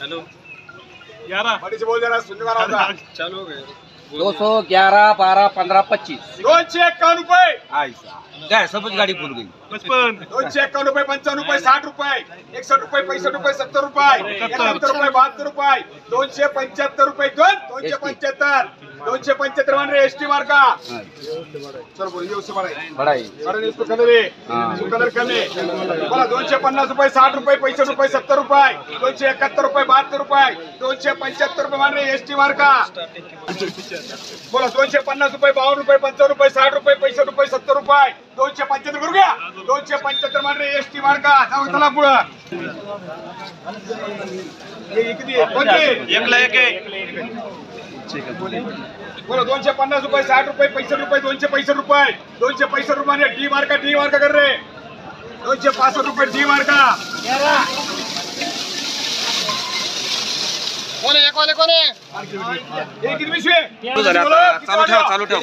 Hello ग्यारह। बड़ी से बोल जरा सुनने वाला होता चालू हो गए दो सौ ग्यारह बारह पंद्रह पच्चीस। दोनशे एक्कावन्न रुपये काय सबच गाडी फुल गई। पचपन। दोनशे एक्कावन्न रुपये पंचावन्न रुपये साठ रुपये एकसष्ट रुपये पैसष्ट रुपये सत्तर रुपये एकाहत्तर रुपये बहात्तर रुपये दोनशे पंच्याहत्तर रुपये दोन दोनशे. पंच्याहत्तर. दोनशे पंच्याहत्तर म्हणजे एस टी मार्का चल बोल ये उससे बड़ा बडाई कारण इसको कलर. आहे. इसको कलर कमी आहे बोला दोनशे पन्नास रुपये साठ रुपये पैसष्ट रुपये सत्तर रुपये. दोनशे एकाहत्तर रुपये बहात्तर रुपये. दोनशे पंच्याहत्तर रुपये म्हणजे एस टी मार्का बोला दोनशे पन्नास रुपये बावन्न रुपये पंचावन्न रुपये साठ रुपये पैसष्ट रुपये सत्तर रुपये. दोनशे पंच्याहत्तर करू घ्या. दोनशे पंच्याहत्तर म्हणजे एस टी मार्का जाऊ चला पुढं. हे? एकला एक आहे. बोला दोनशे पन्नास रुपये साठ रुपये पैसष्ट रुपये दोनशे पैसष्ट रुपये. दोनशे पैसष्ट रुपये डी मार्का डी मार्का कर रे. दोनशे पासष्ट रुपये डी मार्का.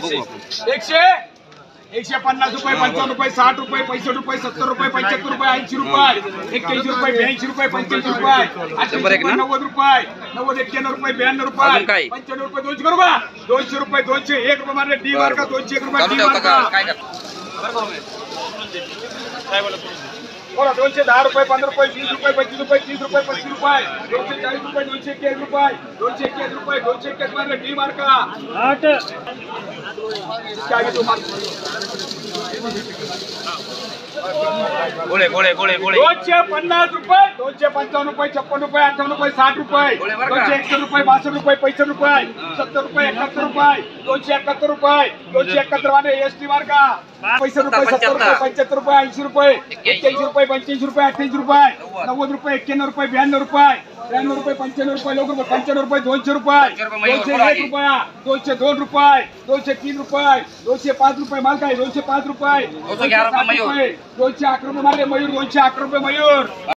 हे. एकशे एकशे पन्नास रुपये पंचावन्न रुपये साठ रुपये पैसष्ट रुपये सत्तर रुपये पंच्याहत्तर रुपये ऐंशी रुपये एक्क्याऐंशी रुपये ब्याऐंशी रुपये पंच्याऐंशी रुपये? नव्वद रुपये नव्वद एक्क्याण्णव रुपये ब्याण्णव? रुपये पंच्याण्णव रुपये दोनशे का दोनशे रुपये दोनशे एक रुपये मारले डी बरं, मार्का. दोनशे एक रुपये डी मार्का काय करता काय बोला दोनशे दहा रुपये पंधरा रुपये वीस रुपये पंचवीस रुपये तीस रुपये पस्तीस रुपये दोनशे चाळीस रुपये दोनशे एक्केचाळीस रुपये दोनशे एक्केचाळीस रुपये दोनशे एक्केचाळीस मारले डी मार्का गोळे गोळे गोळे गोळे. दोनशे पन्नास रुपये. दोनशे पंचावन्न रुपये छप्पन रुपये अठ्ठावन्न रुपये साठ रुपये? दोनशे एकसष्ट रुपये बासष्ट रुपये पैसष्ट रुपये. सत्तर रुपये एकाहत्तर रुपये. दोनशे एकाहत्तर रुपये. दोनशे एकाहत्तर वाले एस टी मार्का पैसष्ट रुपये सत्तर रुपये पंच्याहत्तर रुपये ऐंशी रुपये. एक्क्याऐंशी रुपये पंच्याऐंशी रुपये अठ्ठ्याऐंशी रुपये. नव्वद रुपये एक्क्याण्णव रुपये ब्याण्णव रुपये. त्र्याण्णव रुपये पंच्याण्णव रुपये लोक रुपये पंच्याण्णव रुपये दोनशे रुपये दोनशे बोला एक. रुपया दोनशे दोन रुपये दोनशे तीन रुपये दोनशे पाच रुपये माल काय दोनशे पाच रुपये दोनशे ग्यारह रुपये सात मयूर. रुपये दोनशे अकरा रुपये मारले मयूर दोनशे अकरा रुपये मयूर